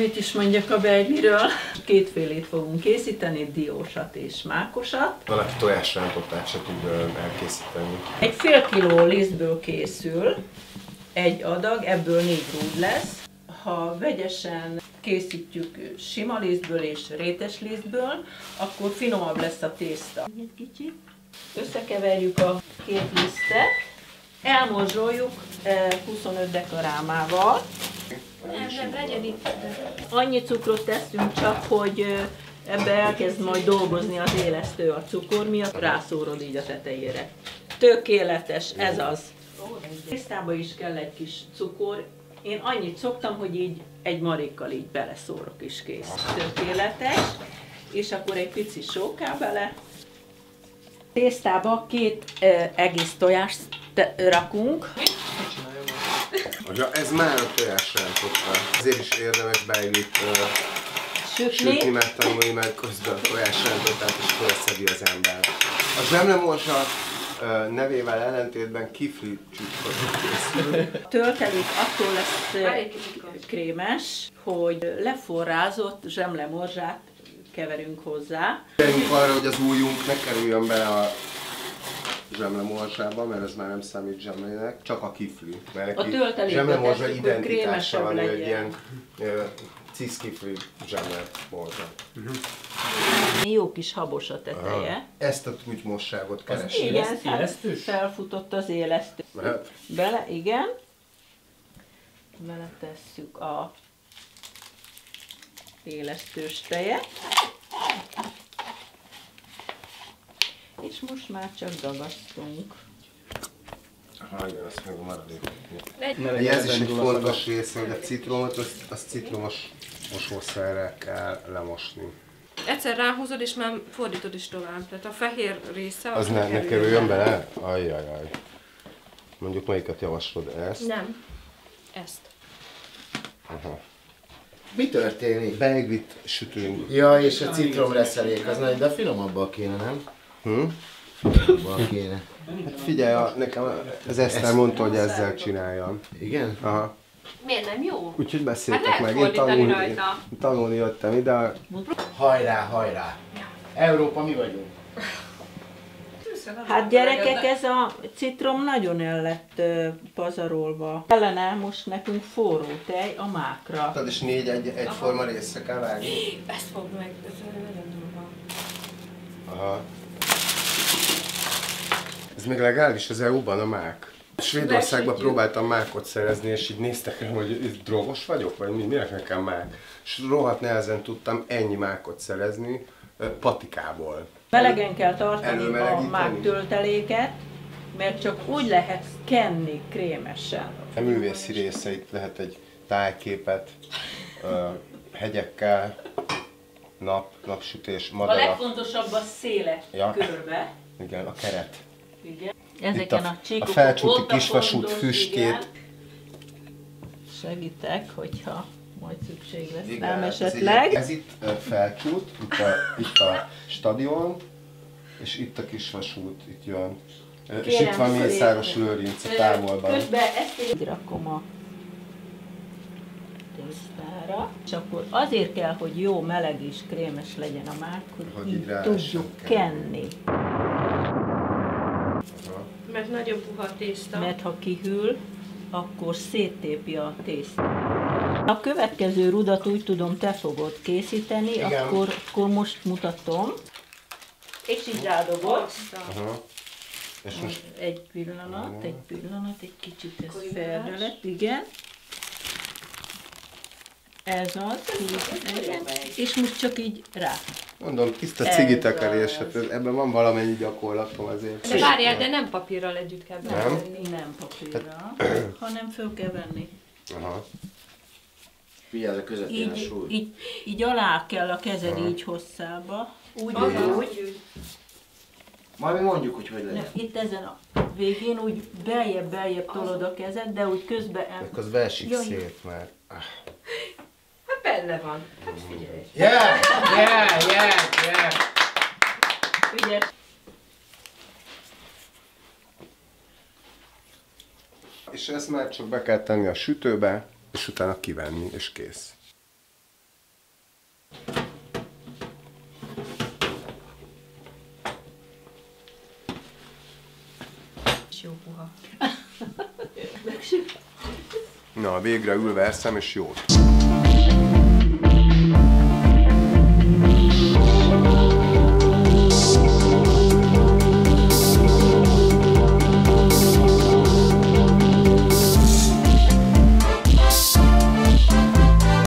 Mit is mondjak a beigliről? Kétfélét fogunk készíteni, diósat és mákosat. Valaki tojásrántottát se tud elkészíteni. Egy fél kiló lisztből készül, egy adag, ebből négy rúd lesz. Ha vegyesen készítjük sima lisztből és rétes lisztből, akkor finomabb lesz a tészta. Egy kicsit. Összekeverjük a két lisztet, elmorzsoljuk eh, 25 dekarámával. Nem, nem, legyen itt. Annyi cukrot teszünk csak, hogy ebbe elkezd majd dolgozni az élesztő a cukor miatt, rászórod így a tetejére. Tökéletes, ez az. Tésztába is kell egy kis cukor. Én annyit szoktam, hogy így egy marikkal így beleszórok is kész. Tökéletes. És akkor egy pici sóká bele. Tésztába két ö, egész tojást rakunk. Ja, ez már a tojásrántotta. Ezért is érdemes beiglit uh, sütni, Sütni. megtanulni, mert közben a tojásrántottát is felszedi az ember. A zsemlemorsa uh, nevével ellentétben kifli csütkot készül. Töltelék attól lesz krémes, hogy leforrázott zsemlemorzsát keverünk hozzá. Figyeljünk arra, hogy az ujjunk ne kerüljön bele a zsemlemorsába, mert ez már nem számít zsemlének, csak a kifli. Mert A van, hogy egy ilyen ciszkifli zsemlemorzsa. Jó kis habos a teteje. Ezt a tugymosságot keresni. Igen, hát felfutott az élesztő. Mehet? Bele, igen. Bele tesszük a élesztős tejet. Most már csak dagasztunk. Aha, igen, azt meg a maradék. Ez is egy fontos része, hogy a citromot, azt, azt citromos mosószerrel kell lemosni. Egyszer ráhúzod, és már fordítod is tovább. Tehát a fehér része... Az ne, ne kerüljön bele? Ajjajaj. Mondjuk melyiket javaslod? Ezt? Nem. Ezt. Aha. Mi történik? Beiglit sütünk. Ja, és a citromreszelék az nagy, de finomabbal kéne, nem? Hm? Kéne. Hát figyelj, a, nekem az Eszter mondta, hogy ezzel csináljam. Igen? Aha. Miért nem jó? Úgyhogy beszéltek Hát meg. Én tanulni, rajta. tanulni jöttem ide. Hajrá, hajrá! Európa mi vagyunk? Hát gyerekek, ez a citrom nagyon el lett ö, pazarolva. Kellene most nekünk forró tej a mákra. Tudod, és négy egy, egyforma részre kell vágni. Ezt fogd meg, ez nagyon durva. Aha. Ez még legális az EU-ban a mák? Svédországban próbáltam mákot szerezni, és így néztek rá, hogy drogos vagyok, vagy mi, minek nekem mák? És rohadt nehezen tudtam ennyi mákot szerezni patikából. Melegen kell tartani a mák tölteléket, mert csak úgy lehet kenni krémesen. A művészi része itt lehet egy tájképet, hegyekkel, nap, napsütés, A madarak. legfontosabb a széle Ja. körbe. Igen, a keret. Igen. Itt Ezeken a, a, a felcsúti kisvasút füstjét. Segítek, hogyha majd szükség lesz Igen, rám ez esetleg. egy- Ez itt felcsút, itt a, itt a stadion, és itt a kisvasút, itt jön. Ö, És Kérem itt van. Mészáros Lőrinc a távolban. Közben ezt így rakom a tésztára, és akkor azért kell, hogy jó meleg és krémes legyen a mák, hogy, Hogy így így tudjuk kenni. kenni. Mert nagyon puha a tészta. Mert ha kihűl, akkor széttépi a tésztát. A következő rudat úgy tudom, te fogod készíteni, Igen. akkor, akkor most mutatom. És így rádobod. Aha. És most Egy pillanat, egy pillanat, egy kicsit ez felre lett, igen. Ez az, így, igen. és most csak így rá. Mondom, tiszta cigitekerés, hát ebben van valamennyi gyakorlatom azért. De várjál, de nem papírral együtt kell Nem? belevenni. Nem papírra, hanem föl kell venni. Aha. Figyelj, a közepén a Így, súly. így, így alá kell a kezed így hosszába. Úgy, Aha, úgy, úgy. Majd mi mondjuk, hogy hogy Ne, legyen. itt ezen a végén úgy beljebb-beljebb tolod a kezed, de úgy közben el... Akkor az beesik Jaj. szét már benne van. Hát figyelj. Yeah, yeah, yeah, yeah. Ügyes. És ezt már csak be kell tenni a sütőbe, és utána kivenni, és kész. És jó puha. Na, végre ülve eszem, és jót.